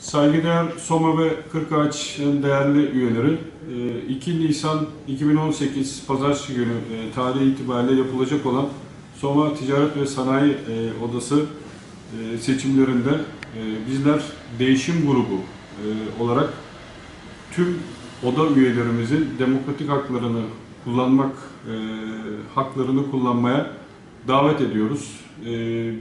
Saygıdeğer Soma ve Kırkağaç'ın değerli üyeleri, e, 2 Nisan 2018 Pazartesi günü e, tarihi itibariyle yapılacak olan Soma Ticaret ve Sanayi e, Odası e, seçimlerinde e, bizler değişim grubu e, olarak tüm oda üyelerimizin demokratik haklarını kullanmak, e, haklarını kullanmaya davet ediyoruz. E,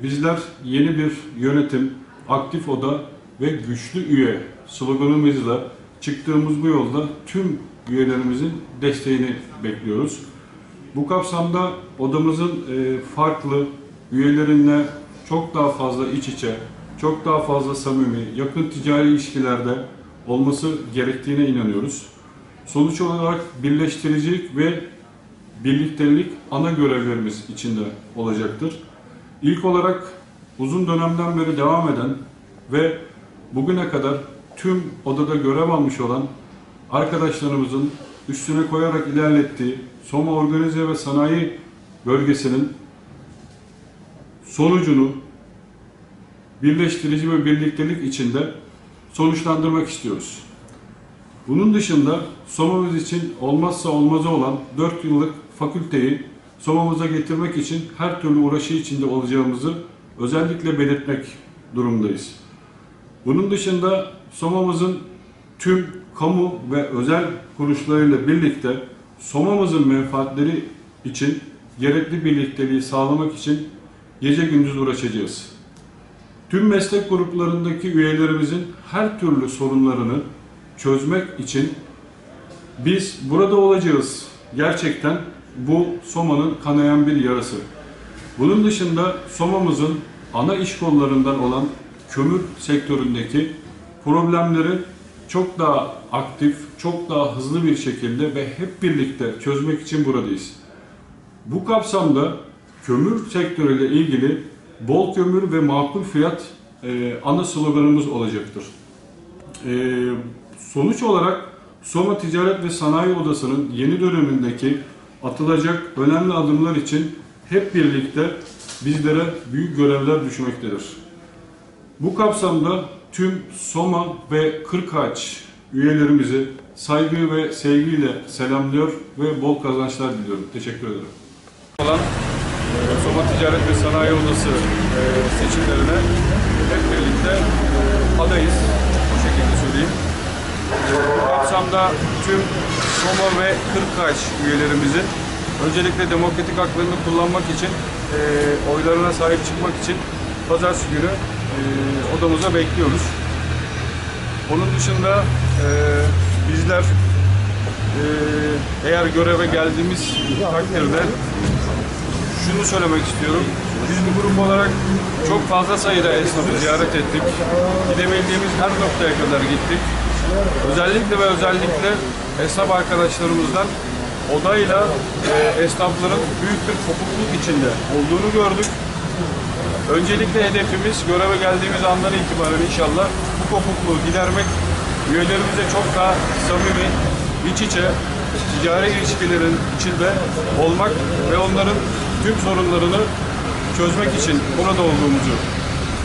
bizler yeni bir yönetim, aktif oda ve güçlü üye sloganımızla çıktığımız bu yolda tüm üyelerimizin desteğini bekliyoruz. Bu kapsamda odamızın e, farklı üyelerinle çok daha fazla iç içe, çok daha fazla samimi, yakın ticari ilişkilerde olması gerektiğine inanıyoruz. Sonuç olarak birleştiricilik ve birliktelik ana görevlerimiz içinde olacaktır. İlk olarak uzun dönemden beri devam eden ve bugüne kadar tüm odada görev almış olan arkadaşlarımızın üstüne koyarak ilerlettiği Soma Organize ve Sanayi Bölgesi'nin sonucunu birleştirici ve birliktelik içinde sonuçlandırmak istiyoruz. Bunun dışında Soma'mız için olmazsa olmazı olan 4 yıllık fakülteyi Soma'mıza getirmek için her türlü uğraşı içinde olacağımızı özellikle belirtmek durumdayız. Bunun dışında Soma'mızın tüm kamu ve özel kuruluşlarıyla birlikte Soma'mızın menfaatleri için gerekli birlikteliği sağlamak için gece gündüz uğraşacağız. Tüm meslek gruplarındaki üyelerimizin her türlü sorunlarını çözmek için biz burada olacağız. Gerçekten bu Soma'nın kanayan bir yarası. Bunun dışında Soma'mızın ana iş kollarından olan kömür sektöründeki problemleri çok daha aktif, çok daha hızlı bir şekilde ve hep birlikte çözmek için buradayız. Bu kapsamda kömür sektörüyle ilgili bol kömür ve makul fiyat e, ana sloganımız olacaktır. E, sonuç olarak Soma Ticaret ve Sanayi Odası'nın yeni dönemindeki atılacak önemli adımlar için hep birlikte bizlere büyük görevler düşmektedir. Bu kapsamda tüm Soma ve Kırkağaç üyelerimizi saygı ve sevgiyle selamlıyor ve bol kazançlar diliyorum. Teşekkür ederim. Olan e, Soma Ticaret ve Sanayi Odası e, seçimlerine hep birlikte e, adayız. Bu şekilde söyleyeyim. Bu kapsamda tüm Soma ve Kırkağaç üyelerimizin öncelikle demokratik haklarını kullanmak için, oylarına sahip çıkmak için pazartesi günü odamıza bekliyoruz. Onun dışında e, bizler e, eğer göreve geldiğimiz takdirde şunu söylemek istiyorum. Biz bir grup olarak çok fazla sayıda esnafı ziyaret ettik. Gidebildiğimiz her noktaya kadar gittik. Özellikle ve özellikle esnaf arkadaşlarımızdan odayla e, esnafların büyük bir kopukluk içinde olduğunu gördük. Öncelikle hedefimiz göreve geldiğimiz andan itibaren inşallah bu kopukluğu gidermek, üyelerimize çok daha samimi, iç içe ticari ilişkilerin içinde olmak ve onların tüm sorunlarını çözmek için burada olduğumuzu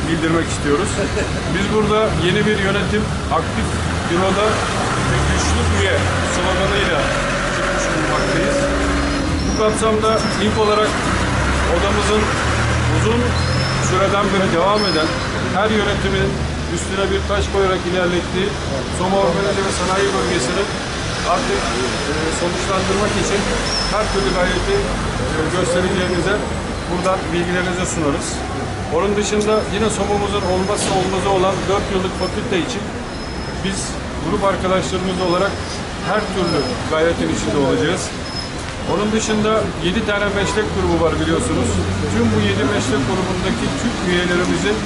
bildirmek istiyoruz. Biz burada yeni bir yönetim, aktif büroda ve güçlü üye sloganıyla çıkmış bulunmaktayız. Bu kapsamda ilk olarak odamızın uzun süreden beri devam eden her yönetimin üstüne bir taş koyarak ilerlettiği Soma Organize ve Sanayi Bölgesi'ni artık e, sonuçlandırmak için her türlü gayreti e, göstereceğimize buradan bilgilerinize sunarız. Onun dışında yine Soma'mızın olmazsa olmazı olan 4 yıllık fakülte için biz grup arkadaşlarımız olarak her türlü gayretin içinde olacağız. Onun dışında 7 tane meslek grubu var biliyorsunuz. Tüm bu 7 meslek grubundaki tüm üyelerimizin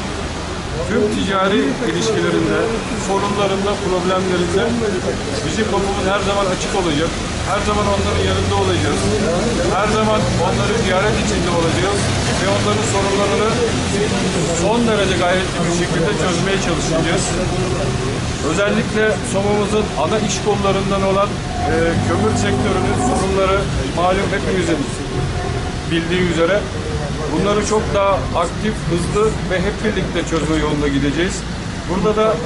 tüm ticari ilişkilerinde, sorunlarında, problemlerinde bizim kapımız her zaman açık olacak. Her zaman onların yanında olacağız. Her zaman onları ziyaret içinde olacağız. Ve onların sorunlarını son derece gayretli bir şekilde çözmeye çalışacağız. Özellikle Soma'mızın ana iş kollarından olan e, kömür sektörünün sorunları malum hepimizin bildiği üzere bunları çok daha aktif, hızlı ve hep birlikte çözme yolunda gideceğiz. Burada da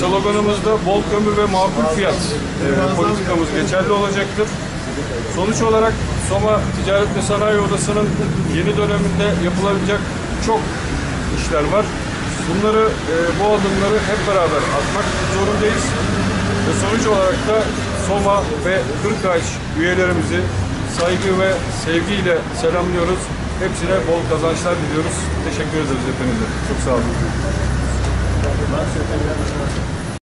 sloganımızda bol kömür ve makul fiyat e, politikamız geçerli olacaktır. Sonuç olarak Soma Ticaret ve Sanayi Odası'nın yeni döneminde yapılabilecek çok işler var. Bunları, e, bu adımları hep beraber atmak zorundayız. Ve sonuç olarak da Soma ve Kırkağaç üyelerimizi saygı ve sevgiyle selamlıyoruz. Hepsine bol kazançlar diliyoruz. Teşekkür ederiz hepinize. Çok sağ olun.